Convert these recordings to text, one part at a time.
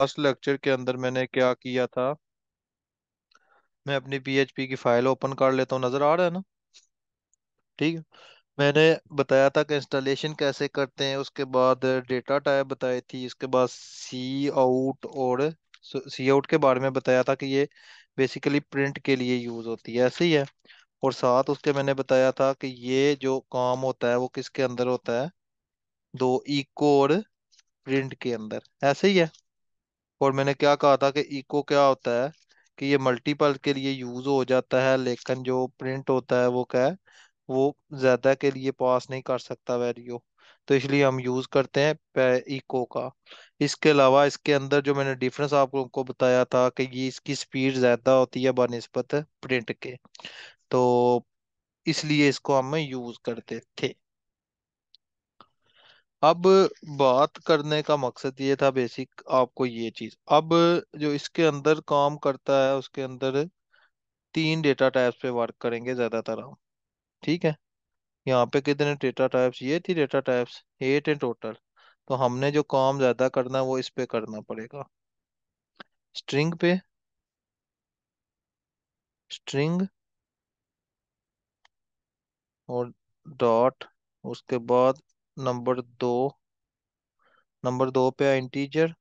Last lecture के अंदर मैंने क्या किया था? मैं अपनी पीएचपी की फ़ाइल ओपन कर लेता हूँ, नज़र आ रहा है ना? ठीक मैंने बताया था कि इंस्टॉलेशन कैसे करते हैं, उसके बाद डेटा टाइप बताई थी, इसके बाद सी आउट और सी आउट के बारे में बताया था कि ये बेसिकली प्रिंट के लिए यूज़ होती है, ऐसे ही है। और साथ उसके मैंने बताया था कि ये जो काम होता है, वो किसके अंदर होता है? दो इको और प्रिंट के अंदर, ऐसे ही है। और मैंने क्या कहा था कि इको क्या होता है कि ये मल्टीपल के लिए यूज़ हो जाता है, लेकिन जो प्रिंट होता है वो क्या है, वो ज़्यादा के लिए पास नहीं कर सकता वैल्यू तो इसलिए हम यूज़ करते हैं इको का। इसके अलावा इसके अंदर जो मैंने डिफरेंस आप लोगों को बताया था कि ये इसकी स्पीड ज़्यादा होती है बनिस्बत प्रिंट के तो इसलिए इसको हम यूज़ करते थे। अब बात करने का मकसद ये था बेसिक आपको ये चीज़। अब जो इसके अंदर काम करता है, उसके अंदर तीन डेटा टाइप्स पे वर्क करेंगे ज़्यादातर हम, ठीक है? यहाँ पे कितने डेटा टाइप्स? ये थी data types, eight in total. तो हमने जो काम ज़्यादा करना है, वो इस पे करना पड़ेगा। स्ट्रिंग पे, स्ट्रिंग और डॉट, उसके बाद नंबर दो नंबर दो पे इंटीजर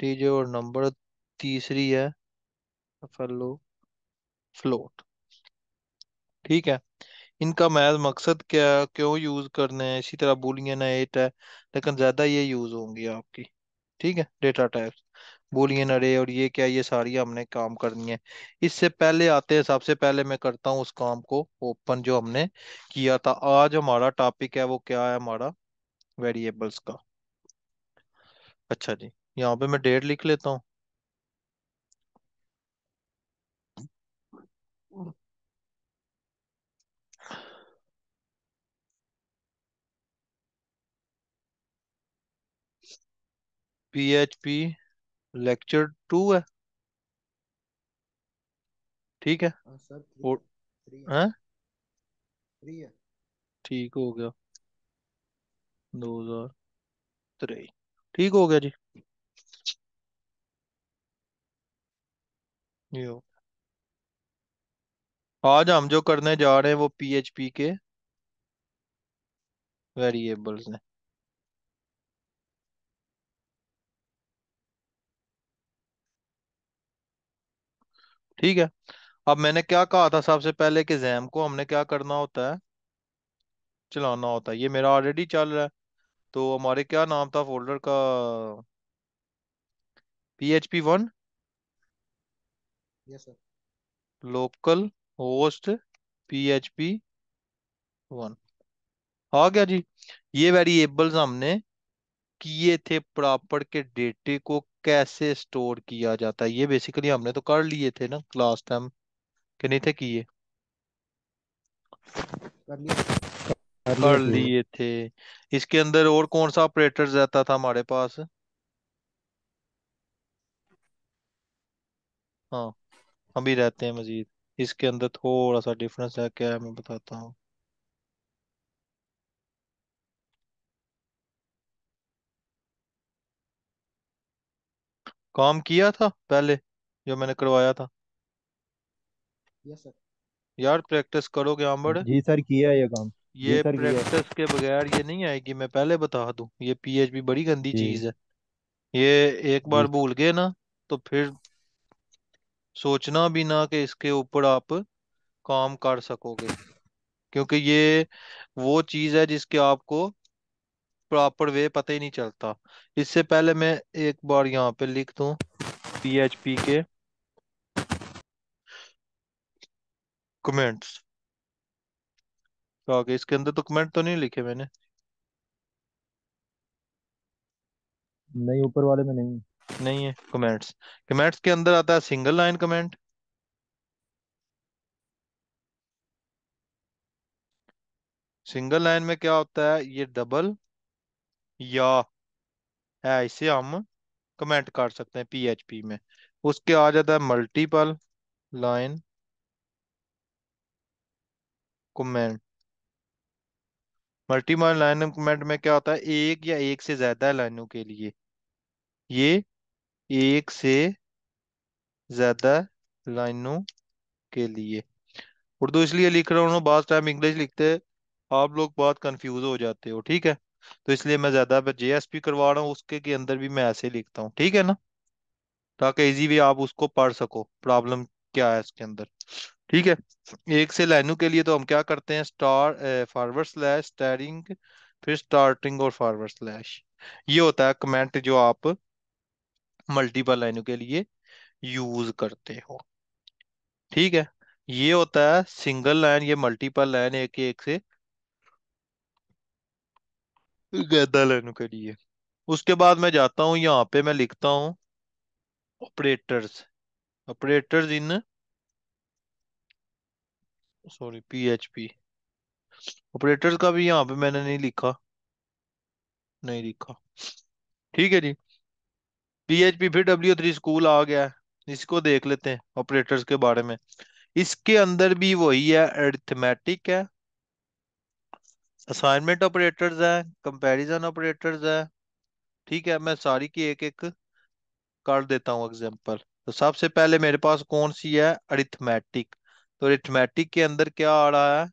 इंटीजर और नंबर तीसरी है फलो फ्लोट ठीक है, इनका महज मकसद क्या, क्यों यूज़ करने हैं? इसी तरह बूलियन है एट है, लेकिन ज़्यादा ये यूज़ होंगी आपकी। ठीक है डेटा टाइप्स बूलियन अरे, और ये क्या, ये सारी हमने काम करनी है। इससे पहले आते हैं, सबसे पहले मैं करता हूँ उस काम को ओपन जो हमने किया था। आज हमारा टॉपिक है, वो क्या है हमारा वेरिएबल्स का? अच्छा जी, यहाँ पे मैं डेट लिख लेता हूँ। P H P lecture two है। ठीक है? हाँ सर थ्री है। थ्री ठीक हो गया। दो हज़ार तेईस ठीक हो गया जी। ये हो आज हम जो करने जा रहे हैं वो पीएचपी के वेरिएबल्स हैं। ठीक है। अब मैंने क्या कहा था सबसे पहले कि जैम को हमने क्या करना होता है? चलाना होता है। ये मेरा ऑलरेडी चल रहा है। तो हमारे क्या नाम था फोल्डर का? P H P one yes sir local host P H P one आ गया जी। ये वेरिएबल्स हमने किए थे प्रॉपर के डेटे को कैसे स्टोर किया जाता है? ये बेसिकली हमने तो कर लिए थे ना लास्ट टाइम कि नहीं थे किए? कर लिए थे। कर लिए थे। इसके अंदर और कौन सा ऑपरेटर रहता था हमारे पास? हाँ अभी रहते हैं मजीद। इसके अंदर थोड़ा सा डिफरेंस है क्या है मैं बताता हूँ। काम किया था पहले जो मैंने करवाया था। यस सर यार प्रैक्टिस करोगे आंबड़। जी सर किया है ये काम। जी ये सर किया है। प्रैक्टिस के बगैर ये नहीं आएगी मैं पहले बता दूँ। ये पीएचपी बड़ी गंदी चीज़ है। ये एक बार जी। भूल गए ना तो फिर सोचना भी ना कि इसके ऊपर आप काम कर सकोगे। क्योंकि ये वो चीज़ है जिसके आपको प्रॉपर वे पता ही नहीं चलता। इससे पहले मैं एक बार यहाँ पे लिख दूँ पीएचपी के कमेंट्स तो आगे इसके अंदर तो कमेंट तो नहीं लिखे मैंने। नहीं ऊपर वाले में नहीं। नहीं है कमेंट्स कमेंट्स के अंदर आता है single line comment single line में क्या होता है? ये डबल या है इसे हम कमेंट कर सकते हैं पीएचपी में। उसके आ जाता है multiple line comment multiple line comment में क्या होता है? एक या एक से ज़्यादा लाइनों के लिए। ये एक से ज़्यादा लाइनों के लिए। उर्दू इसलिए लिख रहा हूँ, बात टाइम इंग्लिश लिखते आप लोग बहुत कंफ्यूज हो जाते हो, ठीक है? तो इसलिए मैं ज़्यादा जेएसपी करवा रहा हूँ, उसके के अंदर भी मैं ऐसे लिखता हूँ, ठीक है ना? ताकि इजी भी आप उसको पढ़ सको प्रॉब्लम क्या है इसके अंदर, ठीक है? एक से लाइनों के लिए तो हम क्या करते हैं? स्टार फॉरवर्ड स्लैश स्टारिंग फिर स्टार्टिंग और फॉरवर्ड स्लैश ये होता है कमेंट जो आप मल्टीपल लाइनों के लिए यूज़ करते हो, ठीक है? ये होता है सिंगल लाइन ये मल्टीपल लाइन एक एक से ज़्यादा लाइनों के लिए। उसके बाद मैं जाता हूँ, यहाँ पे मैं लिखता हूँ operators operators in sorry PHP operators का भी यहाँ पे मैंने नहीं लिखा। नहीं लिखा। ठीक है जी। पीएचपी फिर डब्ल्यू थ्री स्कूल आ गया है। इसको देख लेते हैं ऑपरेटर्स के बारे में। इसके अंदर भी वही है अरिथमेटिक है। असाइनमेंट ऑपरेटर्स है कंपैरिजन ऑपरेटर्स है, ठीक है, मैं सारी की एक एक कर देता हूँ एग्जांपल तो सबसे पहले मेरे पास कौन सी है? अरिथमेटिक तो अरिथमेटिक के अंदर क्या आ रहा है?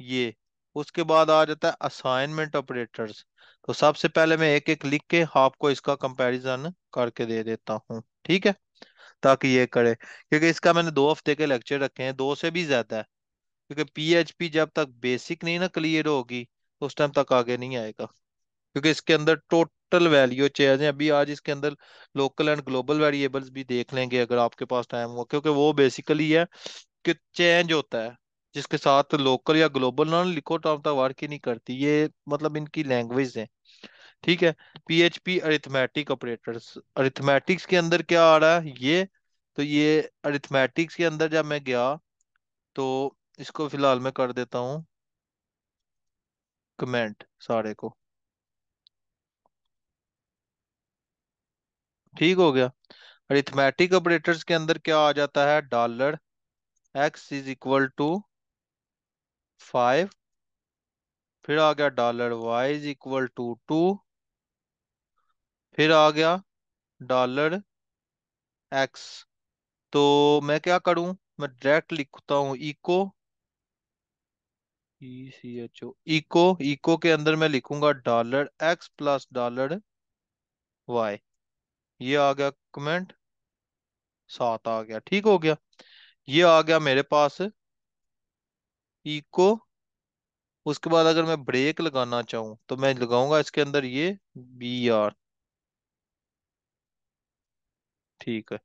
ये. उसके बाद आ जाता है असाइनमेंट ऑपरेटर्स तो सबसे पहले मैं एक एक लिख के आपको इसका कंपैरिजन करके दे देता हूँ, ठीक है? ताकि ये करे. क्योंकि इसका मैंने दो हफ़्ते के लेक्चर रखे हैं, दो से भी ज़्यादा है. क्योंकि पीएचपी जब तक बेसिक नहीं ना क्लियर होगी, उस टाइम तक आगे नहीं आएगा। क्योंकि इसके अंदर टोटल वैल्यू चेंज है। अभी आज इसके अंदर लोकल एंड ग्लोबल वेरिएबल्स भी देख लेंगे अगर आपके पास टाइम हो क्योंकि वो बेसिकली है कि चेंज होता है, जिसके साथ लोकल या ग्लोबल ना लिखो तो तक वर्क ही नहीं करती। ये मतलब इनकी लैंग्वेज है। ठीक है? P PHP arithmetic operators arithmetics के अंदर क्या आ रहा है? ये तो ये अरिथमेटिक्स के अंदर जब मैं गया तो इसको फ़िलहाल मैं कर देता हूँ कमेंट सारे को। ठीक हो गया। अरिथमेटिक ऑपरेटर्स के अंदर क्या आ जाता है? Dollar X is equal to five फिर आ गया dollar Y is equal to two फिर आ गया डॉलर एक्स तो मैं क्या करूँ? मैं डायरेक्ट लिखता हूँ echo E C H O echo echo के अंदर मैं लिखूँगा dollar X plus dollar Y ये आ गया कमेंट सात आ गया। ठीक हो गया। ये आ गया मेरे पास इको उसके बाद अगर मैं ब्रेक लगाना चाहूँ तो मैं लगाऊँगा इसके अंदर ये बी आर ठीक है।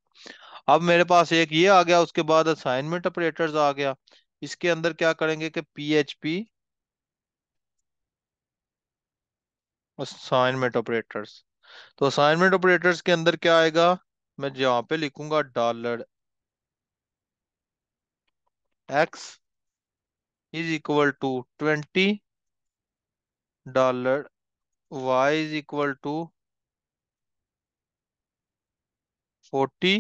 अब मेरे पास एक ये आ गया, उसके बाद असाइनमेंट ऑपरेटर्स आ गया। इसके अंदर क्या करेंगे कि पीएचपी असाइनमेंट ऑपरेटर्स तो असाइनमेंट ऑपरेटर्स के अंदर क्या आएगा? मैं यहाँ पे लिखूँगा dollar X is equal to twenty dollar Y is equal to forty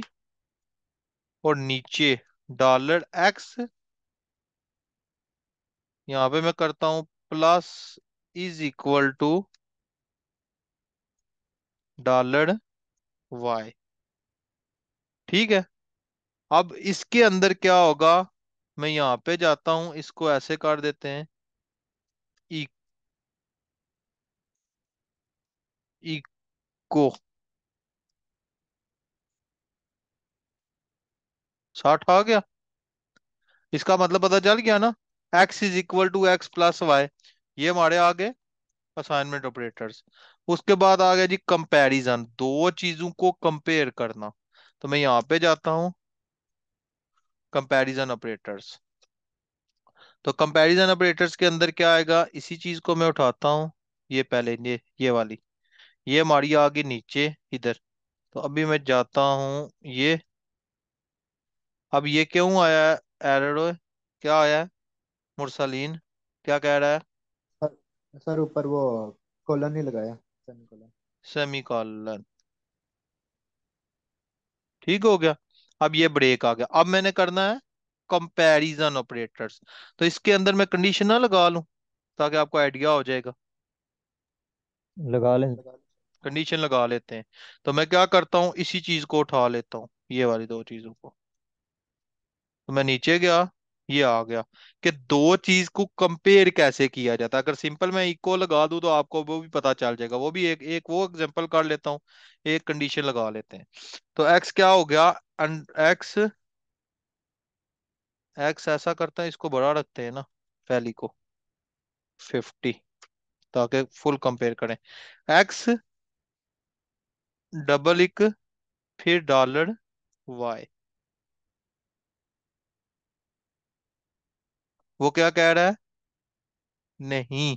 और नीचे डॉलर एक्स यहाँ पे मैं करता हूँ plus is equal to dollar Y ठीक है? अब इसके अंदर क्या होगा? मैं यहाँ पे जाता हूँ, इसको ऐसे कर देते हैं। इको साठ आ गया? इसका मतलब पता चल गया ना? X is equal to X plus Y ये हमारे आ गए असाइनमेंट ऑपरेटर्स उसके बाद आ गया जी कंपैरिजन दो चीज़ों को कंपेयर करना। तो मैं यहाँ पे जाता हूँ। कंपैरिजन ऑपरेटर्स तो कंपैरिजन ऑपरेटर्स के अंदर क्या आएगा? इसी चीज़ को मैं उठाता हूँ। ये पहले, ये ये वाली। ये हमारी आ गई नीचे, इधर। तो अभी मैं जाता हूँ। ये। अब ये क्यों आया एरर क्या आया मुरसलीन क्या कह रहा है? सर सर ऊपर वो कॉलन नहीं लगाया सेमीकोलन सेमीकोलन ठीक हो गया। अब ये ब्रेक आ गया। अब मैंने करना है कंपैरिजन ऑपरेटर्स तो इसके अंदर मैं कंडीशन ना लगा लूँ ताकि आपको आइडिया हो जाएगा। लगा लें। कंडीशन लगा लेते हैं। तो मैं क्या करता हूँ? इसी चीज़ को उठा लेता हूँ। ये वाली दो चीज़ों को। तो मैं नीचे गया। ये आ गया कि दो चीज़ को कंपेयर कैसे किया जाता है? अगर सिंपल मैं इक्वल लगा दूँ तो आपको वो भी पता चल जाएगा। वो भी एक एक वो एग्जांपल कर लेता हूँ, एक कंडीशन लगा लेते हैं। तो एक्स क्या हो गया? एक्स एक्स ऐसा करते हैं, इसको बड़ा रखते हैं ना पहली को फिफ्टी ताकि फुल कंपेयर करें। एक्स डबल इक फिर डॉलर वाई वो क्या कह रहा है? नहीं।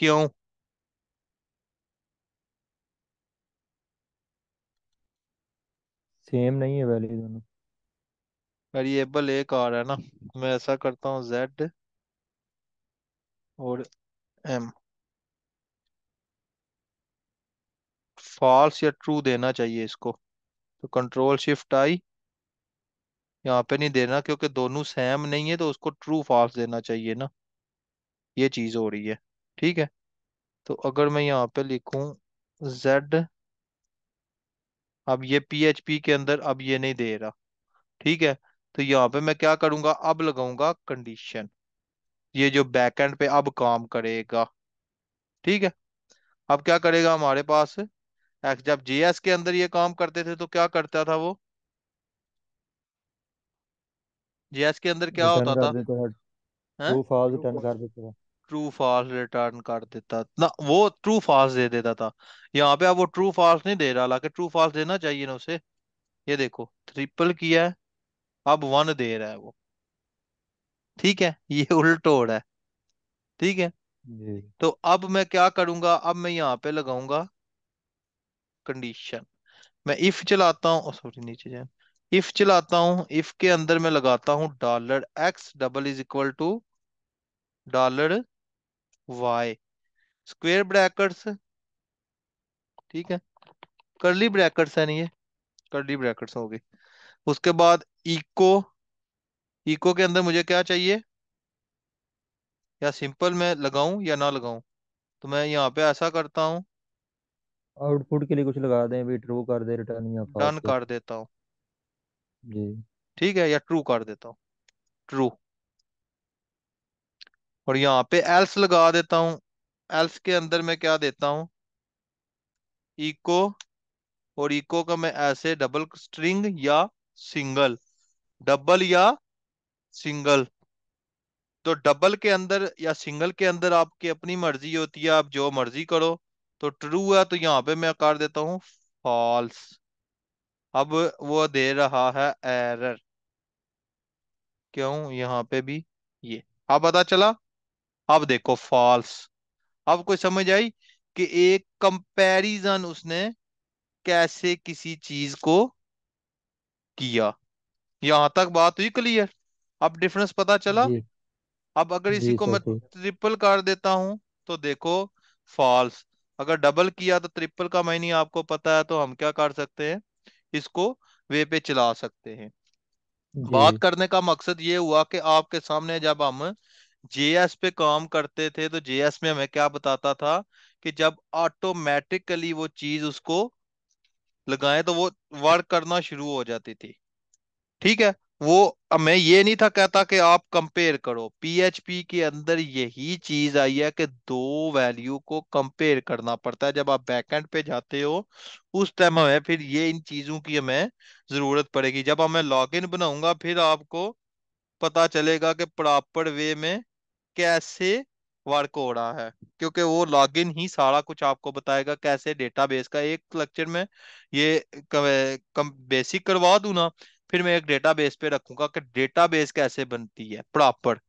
क्यों? सेम नहीं है वैल्यू दोनों। वेरिएबल एक आ रहा है ना। मैं ऐसा करता हूँ जेड और एम फॉल्स या ट्रू देना चाहिए इसको। तो कंट्रोल शिफ्ट आई यहाँ पे नहीं देना क्योंकि दोनों सेम नहीं है तो उसको ट्रू फॉल्स देना चाहिए ना। ये चीज़ हो रही है, ठीक है? तो अगर मैं यहाँ पे लिखूं z, अब ये PHP के अंदर अब ये नहीं दे रहा, ठीक है? तो यहाँ पे मैं क्या करूँगा? अब लगाऊँगा कंडीशन ये जो बैकएंड पे अब काम करेगा, ठीक है? अब क्या करेगा हमारे पास? जब जेएस के अंदर ये काम करते थे तो क्या करता था वो? जेएस के अंदर क्या होता था? ट्रू फॉल्स रिटर्न कर देता था ट्रू फॉल्स रिटर्न कर देता। ना वो ट्रू फॉल्स दे देता था। यहाँ पे अब वो ट्रू फॉल्स नहीं दे रहा। हालाँकि ट्रू फॉल्स देना चाहिए ना उसे। ये देखो ट्रिपल किया है अब वन दे रहा है वो। ठीक है ये उल्ट हो रहा है। ठीक है? तो अब मैं क्या करूँगा? अब मैं यहाँ पे लगाऊँगा कंडीशन मैं इफ़ चलाता हूँ सॉरी नीचे जाए। इफ़ चलाता हूँ इफ़ के अंदर मैं लगाता हूँ dollar X double is equal to dollar Y square brackets ठीक है? करली ब्रैकेट्स है नहीं ये? करली ब्रैकेट्स हो गई। उसके बाद इको इको के अंदर मुझे क्या चाहिए? या सिंपल मैं लगाऊँ या ना लगाऊँ? तो मैं यहाँ पे ऐसा करता हूँ। आउटपुट के लिए कुछ लगा दें भी ट्रू कर दे रिटर्न या डन कर देता हूँ। ठीक है, या ट्रू कर देता हूँ। ट्रू और यहाँ पे एल्स लगा देता हूँ। एल्स के अंदर मैं क्या देता हूँ? इको और इको का मैं ऐसे डबल स्ट्रिंग या सिंगल डबल या सिंगल तो डबल के अंदर या सिंगल के अंदर आपकी अपनी मर्ज़ी होती है, आप जो मर्ज़ी करो। तो ट्रू है तो यहाँ पे मैं कर देता हूँ फॉल्स अब वो दे रहा है एरर क्यों? यहाँ पे भी ये। अब पता चला? अब देखो फॉल्स अब कोई समझ आई कि एक कंपैरिजन उसने कैसे किसी चीज़ को किया? यहाँ तक बात हुई क्लियर अब डिफरेंस पता चला? अब अगर इसी को मैं ट्रिपल कर देता हूँ तो देखो फॉल्स अगर डबल किया तो ट्रिपल का मायने आपको पता है तो हम क्या कर सकते हैं? इसको वे पे चला सकते हैं। बात करने का मकसद ये हुआ कि आपके सामने जब हम जेएस पे काम करते थे तो जेएस में हमें क्या बताता था कि जब ऑटोमेटिकली वो चीज़ उसको लगाए तो वो वर्क करना शुरू हो जाती थी। ठीक है? वो मैं ये नहीं था कहता कि आप कंपेयर करो। पीएचपी के अंदर यही चीज़ आई है कि दो वैल्यू को कंपेयर करना पड़ता है। जब आप बैकएंड पे जाते हो, उस टाइम हमें फिर ये इन चीज़ों की हमें ज़रूरत पड़ेगी। जब हमें लॉगिन बनाऊँगा, फिर आपको पता चलेगा कि प्रॉपर वे में कैसे वर्क हो रहा है। क्योंकि वो लॉगिन ही सारा कुछ आपको बताएगा कैसे डेटाबेस का। एक लेक्चर में ये बेसिक करवा दू ना फिर मैं एक डेटाबेस पे रखूँगा कि डेटाबेस कैसे बनती है प्रॉपर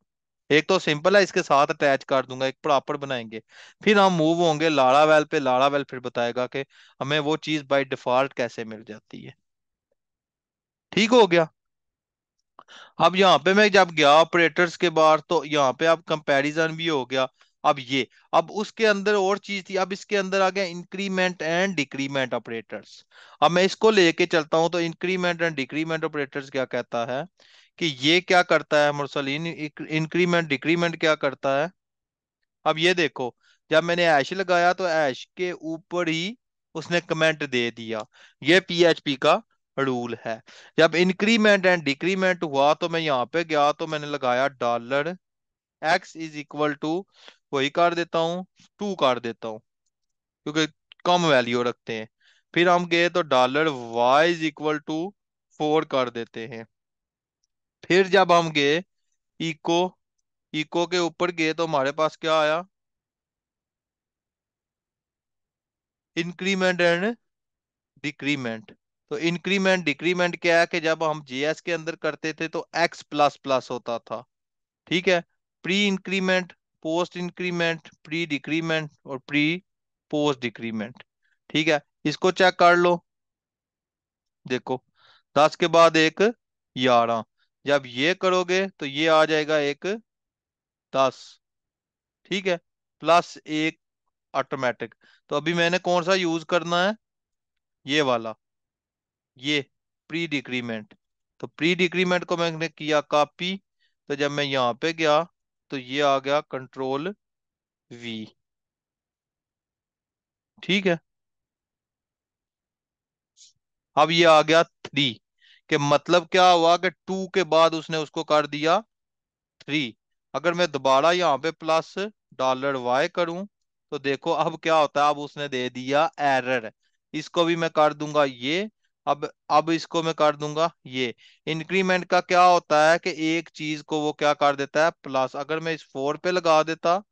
एक तो सिंपल है, इसके साथ अटैच कर दूँगा, एक प्रॉपर बनाएँगे। फिर हम मूव होंगे लाड़ा वेल पे लाड़ा वेल फिर बताएगा कि हमें वो चीज़ बाय डिफ़ॉल्ट कैसे मिल जाती है। ठीक हो गया? अब यहाँ पे मैं जब गया ऑपरेटर्स के बाहर तो यहाँ पे अब कंपैरिजन भी हो गया। अब ये, अब उसके अंदर और चीज़ थी, अब इसके अंदर आ गया इंक्रीमेंट एंड डिक्रीमेंट ऑपरेटर्स अब मैं इसको लेके चलता हूँ तो इंक्रीमेंट एंड डिक्रीमेंट ऑपरेटर्स क्या कहता है? कि ये क्या करता है मुरसलीन इंक्रीमेंट डिक्रीमेंट क्या करता है? अब ये देखो, जब मैंने ऐश लगाया तो ऐश के ऊपर ही उसने कमेंट दे दिया। ये पीएचपी का रूल है। जब इंक्रीमेंट एंड डिक्रीमेंट हुआ तो मैं यहाँ पे गया तो मैंने लगाया dollar X is equal to वही कर देता हूँ टू कर देता हूँ, क्योंकि कम वैल्यू रखते हैं। फिर हम गए तो dollar Y is equal to four कर देते हैं। फिर जब हम गए इको इको के ऊपर गए तो हमारे पास क्या आया? इंक्रीमेंट एंड डिक्रीमेंट तो इंक्रीमेंट डिक्रीमेंट क्या है कि जब हम जीएस के अंदर करते थे तो एक्स प्लस प्लस होता था। ठीक है? Pre increment post increment pre decrement और प्री पोस्ट डिक्रीमेंट ठीक है? इसको चेक कर लो। देखो, दस के बाद एक ग्यारह। जब ये करोगे तो ये आ जाएगा एक दस। ठीक है? प्लस एक ऑटोमेटिक तो अभी मैंने कौन सा यूज़ करना है? ये वाला। ये प्री डिक्रीमेंट तो प्री डिक्रीमेंट को मैंने किया कॉपी तो जब मैं यहाँ पे गया तो ये आ गया कंट्रोल वी ठीक है? अब ये आ गया थ्री के मतलब क्या हुआ कि टू के बाद उसने उसको कर दिया थ्री अगर मैं दोबारा यहाँ पे प्लस डॉलर वाई करूँ तो देखो अब क्या होता है? अब उसने दे दिया एरर इसको भी मैं कर दूँगा ये अब अब इसको मैं कर दूँगा, ये इंक्रीमेंट का क्या होता है कि एक चीज़ को वो क्या कर देता है? प्लस अगर मैं इस फोर पे लगा देता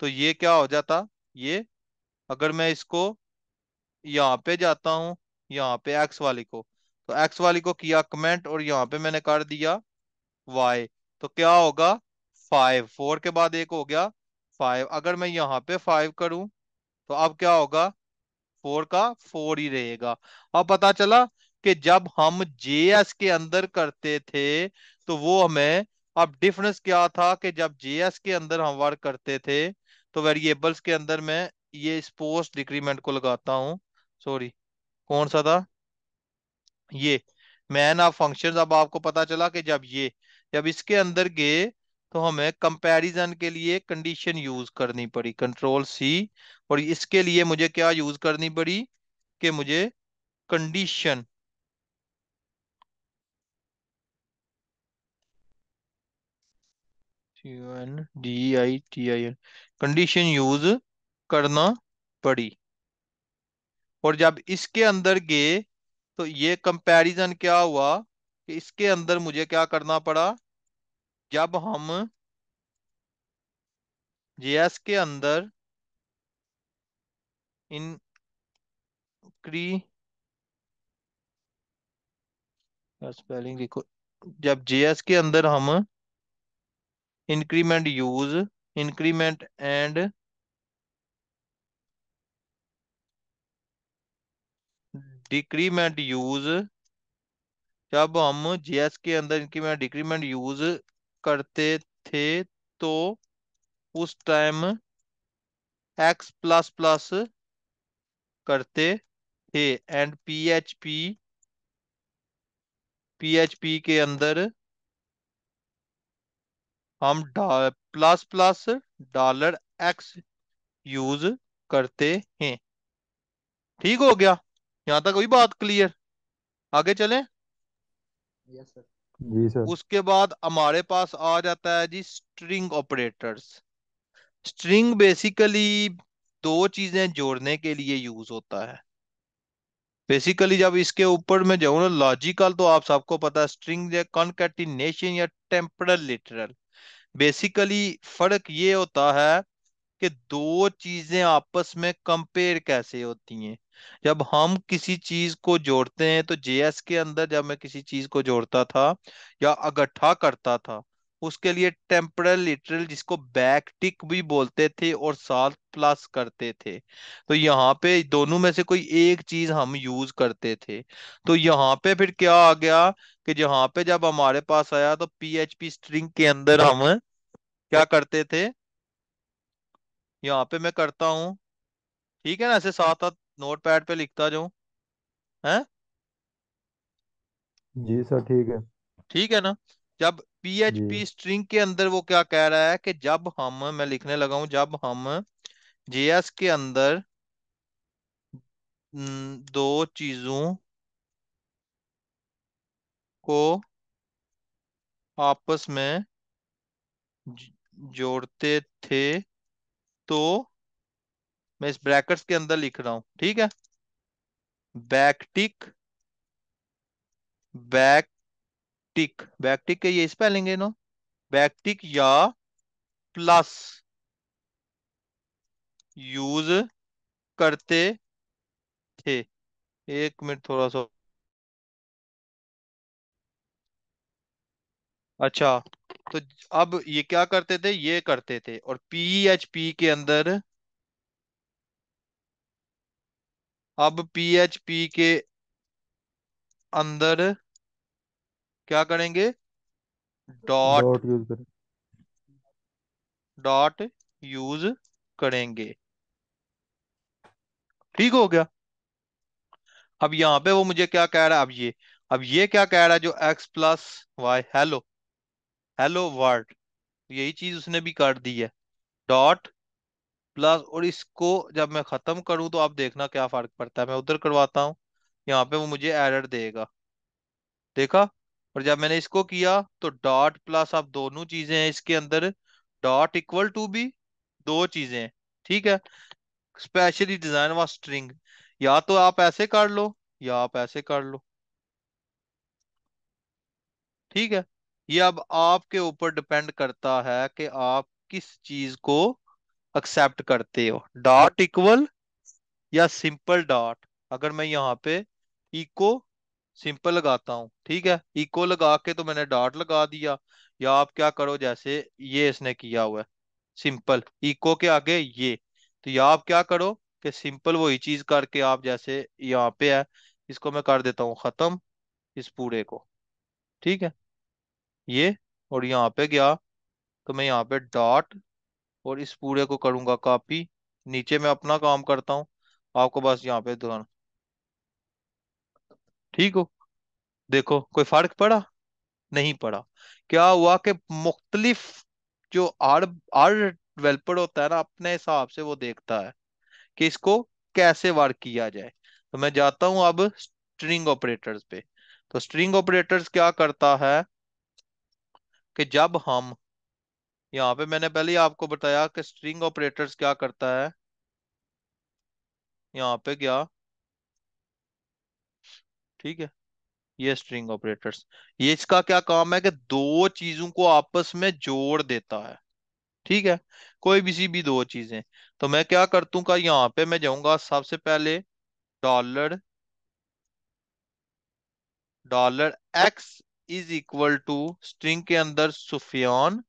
तो ये क्या हो जाता? ये अगर मैं इसको यहाँ पे जाता हूँ, यहाँ पे एक्स वाली को तो एक्स वाली को किया कमेंट और यहाँ पे मैंने कर दिया वाई तो क्या होगा? फाइव फोर के बाद एक हो गया फाइव अगर मैं यहाँ पे फाइव करूँ तो अब क्या होगा? फोर का फोर ही रहेगा। अब पता चला कि जब हम जेएस के अंदर करते थे तो वो हमें, अब डिफरेंस क्या था कि जब जेएस के अंदर हम वर्क करते थे तो वेरिएबल्स के अंदर मैं ये इस पोस्ट डिक्रीमेंट को लगाता हूँ। सॉरी कौन सा था? ये मैन ऑफ़ फ़ंक्शंस अब आपको पता चला कि जब ये, जब इसके अंदर गए तो हमें कंपैरिजन के लिए कंडीशन यूज़ करनी पड़ी कंट्रोल सी और इसके लिए मुझे क्या यूज़ करनी पड़ी कि मुझे condition N D I T I N condition use करना पड़ी। और जब इसके अंदर गए तो ये कंपैरिजन क्या हुआ कि इसके अंदर मुझे क्या करना पड़ा? जब हम जेएस के अंदर इंक्री स्पेलिंग लिखो। जब जेएस के अंदर हम increment use increment and decrement use जब हम जेएस के अंदर इंक्रीमेंट डिक्रीमेंट यूज़ करते थे तो उस टाइम एक्स प्लस प्लस करते थे। एंड पीएचपी पीएचपी के अंदर हम plus plus dollar X use करते हैं। ठीक हो गया? यहाँ तक कोई बात क्लियर आगे चले? यस सर जी सर उसके बाद हमारे पास आ जाता है जी स्ट्रिंग ऑपरेटर्स स्ट्रिंग बेसिकली दो चीज़ें जोड़ने के लिए यूज़ होता है। बेसिकली जब इसके ऊपर में जाऊँ ना लॉजिकल तो आप सबको पता है स्ट्रिंग या कॉन्कैटिनेशन या टेम्परल लिटरल बेसिकली फ़र्क ये होता है कि दो चीज़ें आपस में कंपेयर कैसे होती हैं। जब हम किसी चीज़ को जोड़ते हैं तो जेएस के अंदर जब मैं किसी चीज़ को जोड़ता था या इकट्ठा करता था उसके लिए टेम्परल लिटरल जिसको बैक टिक भी बोलते थे और साथ प्लस करते थे। तो यहाँ पे दोनों में से कोई एक चीज़ हम यूज़ करते थे। तो यहाँ पे फिर क्या आ गया कि जहाँ पे जब हमारे पास आया तो पीएचपी स्ट्रिंग के अंदर हम क्या करते थे? यहाँ पे मैं करता हूँ। ठीक है ना ऐसे साथ साथ नोट पैड पे लिखता जाऊँ। है? जी सर ठीक है। ठीक है ना? जब पीएचपी स्ट्रिंग के अंदर वो क्या कह रहा है कि जब हम मैं लिखने लगा हूँ जब हम जेएस के अंदर दो चीज़ों को आपस में जोड़ते थे तो मैं इस ब्रैकेट्स के अंदर लिख रहा हूँ ठीक है? बैकटिक बैकटिक बैकटिक के ये स्पेलिंग है नो? बैकटिक या प्लस यूज़ करते थे। एक मिनट थोड़ा सा। अच्छा तो अब ये क्या करते थे? ये करते थे और पीएचपी के अंदर अब पीएचपी के अंदर क्या करेंगे? डॉट डॉट यूज़ करें। डॉट यूज़ करेंगे। ठीक हो गया। अब यहाँ पे वो मुझे क्या कह रहा है? अब ये अब ये क्या कह रहा है जो X plus Y hello hello word यही चीज़ उसने भी कर दी है। डॉट प्लस और इसको जब मैं खत्म करूँ तो आप देखना क्या फ़र्क पड़ता है। मैं उधर करवाता हूँ। यहाँ पे वो मुझे एरर देगा। देखा? और जब मैंने इसको किया तो डॉट प्लस आप दोनों चीज़ें हैं इसके अंदर। डॉट इक्वल टू भी दो चीज़ें ठीक है? स्पेशली डिज़ाइन व स्ट्रिंग। या तो आप ऐसे कर लो, या आप ऐसे कर लो। ठीक है? ये अब आपके ऊपर डिपेंड करता है कि आप किस चीज़ को एक्सेप्ट करते हो। डॉट इक्वल या सिंपल डॉट? अगर मैं यहाँ पे इको सिंपल लगाता हूँ, ठीक है? इको लगा के तो मैंने डॉट लगा दिया, या आप क्या करो, जैसे ये इसने किया हुआ है, सिंपल इको के आगे ये तो या आप क्या करो कि सिंपल वही चीज़ करके आप जैसे यहाँ पे है, इसको मैं कर देता हूँ खत्म, इस पूरे को, ठीक है? ये, और यहाँ पे गया तो मैं यहाँ पे डॉट और इस पूरे को करूँगा कॉपी नीचे मैं अपना काम करता हूँ, आपको बस यहाँ पे ध्यान ठीक हो? देखो, कोई फ़र्क पड़ा? नहीं पड़ा। क्या हुआ कि मुख्तलिफ़ जो आर आर डेवलपर होता है ना, अपने हिसाब से वो देखता है कि इसको कैसे वर्क किया जाए। तो मैं जाता हूँ अब स्ट्रिंग ऑपरेटर्स पे। तो स्ट्रिंग ऑपरेटर्स क्या करता है कि जब हम, यहाँ पे मैंने पहले ही आपको बताया कि स्ट्रिंग ऑपरेटर्स क्या करता है, यहाँ पे गया ठीक है? ये स्ट्रिंग ऑपरेटर्स ये इसका क्या काम है कि दो चीज़ों को आपस में जोड़ देता है। ठीक है? कोई भी सी भी दो चीज़ें। तो मैं क्या करतूं का यहाँ पे मैं जाऊँगा, सबसे पहले dollar dollar X is equal to string के अंदर सुफियान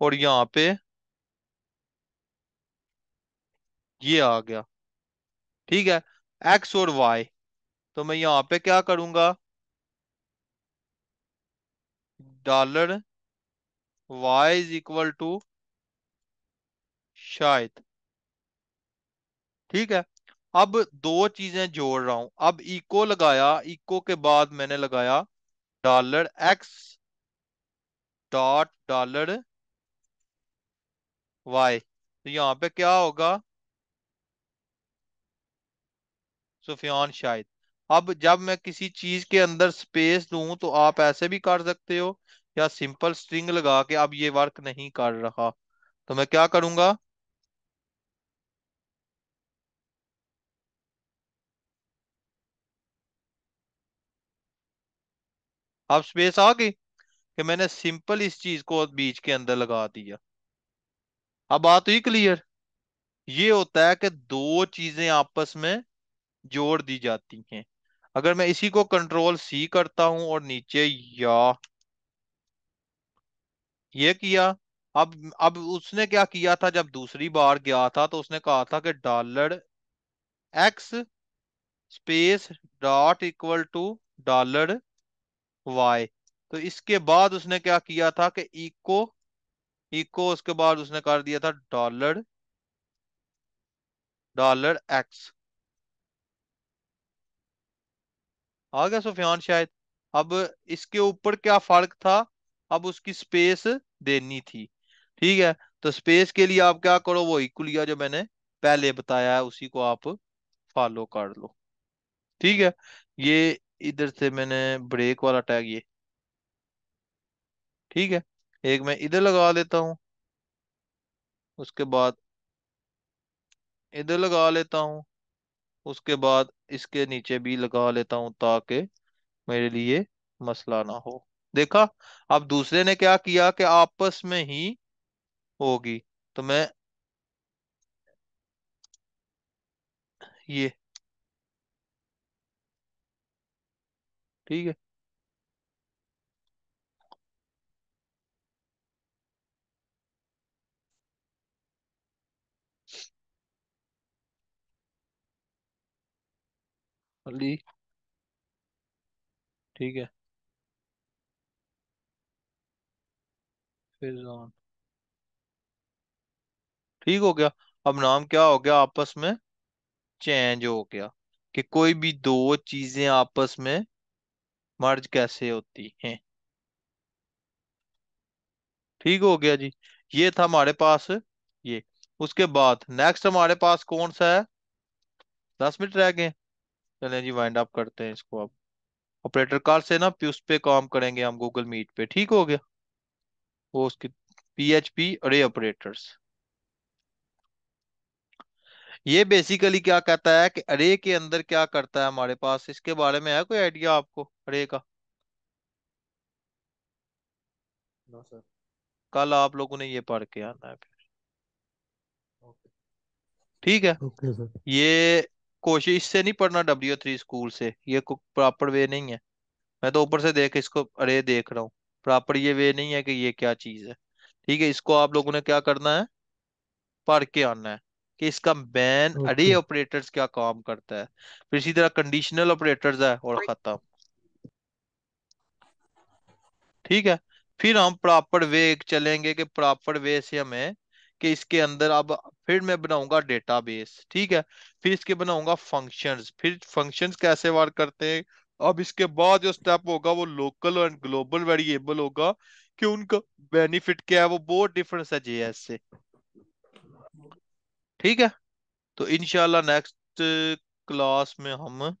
और यहाँ पे ये आ गया। ठीक है? एक्स और वाई तो मैं यहाँ पे क्या करूँगा? Dollar Y is equal to शायद। ठीक है, अब दो चीज़ें जोड़ रहा हूँ। अब इको लगाया इको के बाद मैंने लगाया dollar X dot dollar Y तो यहाँ पे क्या होगा? सुफियान शाहिद अब जब मैं किसी चीज़ के अंदर स्पेस दूँ तो आप ऐसे भी कर सकते हो, या सिंपल स्ट्रिंग लगा के अब ये वर्क नहीं कर रहा। तो मैं क्या करूँगा? अब स्पेस आ गई कि मैंने सिंपल इस चीज़ को बीच के अंदर लगा दिया। अब बात हुई क्लियर ये होता है कि दो चीज़ें आपस में जोड़ दी जाती हैं। अगर मैं इसी को कंट्रोल सी करता हूँ और नीचे या ये किया, अब अब उसने क्या किया था? जब दूसरी बार गया था तो उसने कहा था कि dollar X space dot equal to dollar Y तो इसके बाद उसने क्या किया था कि इको इको उसके बाद उसने कर दिया था डॉलर डॉलर एक्स आ गया सुफियान शायद। अब इसके ऊपर क्या फ़र्क था? अब उसकी स्पेस देनी थी। ठीक है तो स्पेस के लिए आप क्या करो? वो इक्वलिया जो मैंने पहले बताया है, उसी को आप फॉलो कर लो। ठीक है, ये इधर से मैंने ब्रेक वाला टैग ये। ठीक है, एक मैं इधर लगा लेता हूँ। उसके बाद इधर लगा लेता हूँ। उसके बाद इसके नीचे भी लगा लेता हूँ ताकि मेरे लिए मसला ना हो। देखा, अब दूसरे ने क्या किया कि आपस में ही होगी। तो मैं ये, ठीक है? ली। ठीक है। on। ठीक हो गया। अब नाम क्या हो गया आपस में? चेंज हो गया कि कोई भी दो चीज़ें आपस में मर्ज कैसे होती हैं? ठीक हो गया जी। ये था हमारे पास, ये। उसके बाद नेक्स्ट हमारे पास कौन सा है? दस मिनट रह गए। चलें जी वाइंड अप करते हैं इसको अब। ऑपरेटर कॉल से ना उस पे काम करेंगे हम गूगल मीट पे ठीक हो गया? वो उसकी पीएचपी अरे ऑपरेटर्स ये बेसिकली क्या कहता है कि अरे के अंदर क्या करता है हमारे पास? इसके बारे में है कोई आइडिया आपको अरे का? नो सर कल आप लोगों ने ये पढ़ के आना है फिर। ठीक है? ओके सर ये कोशिश से नहीं पढ़ना डब्ल्यू थ्री स्कूल से। ये प्रॉपर वे नहीं है। मैं तो ऊपर से देख इसको अरे देख रहा हूँ। प्रॉपर ये वे नहीं है कि ये क्या चीज़ है। ठीक है इसको आप लोगों ने क्या करना है? पढ़ के आना है कि इसका बैन अरे ऑपरेटर्स क्या काम करता है? फिर इसी तरह कंडीशनल ऑपरेटर्स है और खत्म। ठीक है फिर हम प्रॉपर वे चलेंगे कि प्रॉपर वे से हमें कि इसके अंदर अब फिर मैं बनाऊँगा डेटाबेस ठीक है? फिर इसके बनाऊँगा फ़ंक्शंस फिर फ़ंक्शंस कैसे वर्क करते हैं? अब इसके बाद जो स्टेप होगा वो लोकल एंड ग्लोबल वेरिएबल होगा कि उनका बेनिफिट क्या है, वो बहुत डिफरेंस है जेएस से। ठीक है? तो इनशाला नेक्स्ट क्लास में हम